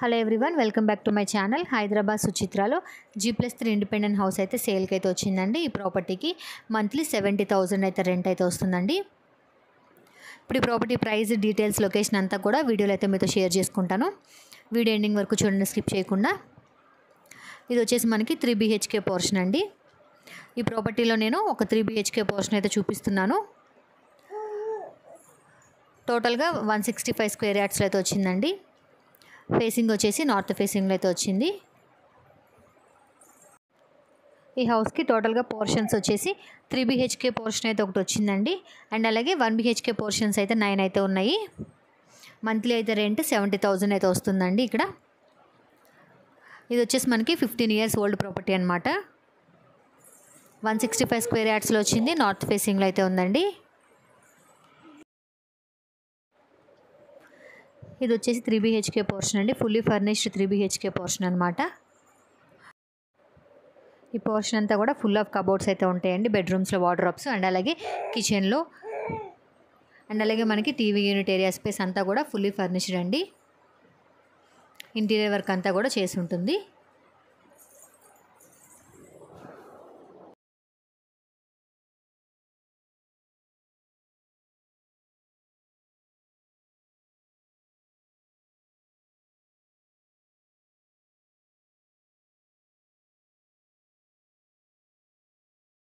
Hello everyone welcome back to my channel Hyderabad సుచిత్రాలో G plus three independent house అయితే సేల్కి అయితే వచ్చిందండి. ఈ ప్రాపర్టీకి మంత్లీ సెవెంటీ థౌజండ్ అయితే రెంట్ అయితే వస్తుందండి. ఇప్పుడు ఈ ప్రాపర్టీ ప్రైస్ డీటెయిల్స్ లొకేషన్ అంతా కూడా వీడియోలో అయితే మీతో షేర్ చేసుకుంటాను. వీడియో ఎండింగ్ వరకు చూడండి స్కిప్ చేయకుండా. ఇది వచ్చేసి మనకి త్రీ బీహెచ్కే పోర్షన్ అండి. ఈ ప్రాపర్టీలో నేను ఒక త్రీ బీహెచ్కే పోర్షన్ అయితే చూపిస్తున్నాను. టోటల్గా వన్ సిక్స్టీ ఫైవ్ స్క్వేర్ యార్డ్స్లో అయితే వచ్చిందండి. ఫేసింగ్ వచ్చేసి నార్త్ ఫేసింగ్లో అయితే వచ్చింది. ఈ హౌస్కి టోటల్గా పోర్షన్స్ వచ్చేసి త్రీ బీహెచ్కే పోర్షన్ అయితే ఒకటి వచ్చిందండి. అండ్ అలాగే వన్ బీహెచ్కే పోర్షన్స్ అయితే నైన్ అయితే ఉన్నాయి. మంత్లీ అయితే రెంట్ సెవెంటీ థౌజండ్ అయితే వస్తుందండి ఇక్కడ. ఇది వచ్చేసి మనకి ఫిఫ్టీన్ ఇయర్స్ ఓల్డ్ ప్రాపర్టీ అనమాట వన్ సిక్స్టీ ఫైవ్ స్క్వేర్ యార్డ్స్లో వచ్చింది నార్త్ ఫేసింగ్లో అయితే ఉందండి. ఇది వచ్చేసి త్రీ బీహెచ్కే పోర్షన్ అండి. Fully furnished three BHK portion అనమాట ఈ పోర్షన్ అంతా కూడా ఫుల్ ఆఫ్ కబోర్డ్స్ అయితే ఉంటాయండి. బెడ్రూమ్స్లో వార్డ్రాప్స్ అండ్ అలాగే కిచెన్లో అండ్ అలాగే మనకి టీవీ యూనిట్ ఏరియా స్పేస్ అంతా కూడా ఫుల్లీ ఫర్నిష్డ్ అండి. ఇంటీరియర్ వర్క్ అంతా కూడా చేసి ఉంటుంది.